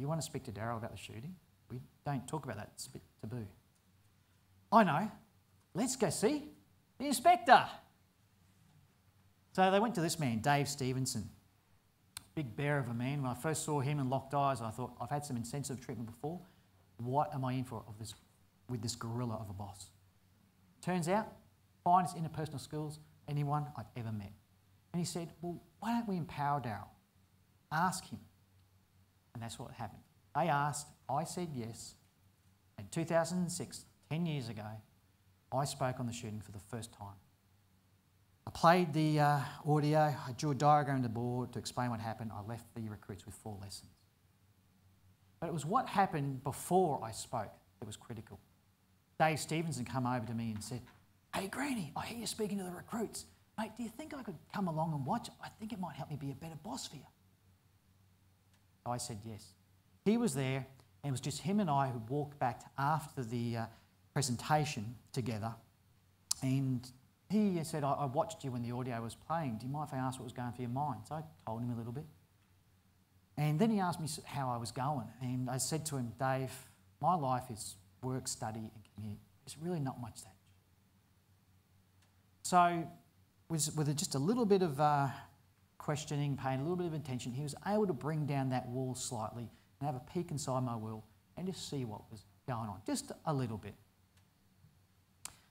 You want to speak to Daryl about the shooting? We don't talk about that, it's a bit taboo. I know. Let's go see the inspector. So they went to this man, Dave Stevenson. Big bear of a man. When I first saw him and locked eyes, I thought, I've had some insensitive treatment before. What am I in for of this, with this gorilla of a boss? Turns out, finest interpersonal skills anyone I've ever met. And he said, Well, why don't we empower Daryl? Ask him. And that's what happened. They asked, I said yes. In 2006, 10 years ago, I spoke on the shooting for the first time. I played the uh, audio, I drew a diagram on the board to explain what happened. I left the recruits with four lessons. But it was what happened before I spoke that was critical. Dave Stevenson came over to me and said, Hey, Granny, I hear you speaking to the recruits. Mate, do you think I could come along and watch? I think it might help me be a better boss for you. I said yes. He was there, and it was just him and I who walked back after the uh, presentation together. And he said, I, I watched you when the audio was playing. Do you mind if I ask what was going through your mind? So I told him a little bit. And then he asked me how I was going. And I said to him, Dave, my life is work, study, and community. There's really not much that. So, with, with just a little bit of uh, questioning, paying a little bit of attention, he was able to bring down that wall slightly and have a peek inside my will and just see what was going on, just a little bit.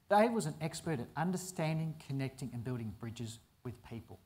Dave was an expert at understanding, connecting, and building bridges with people.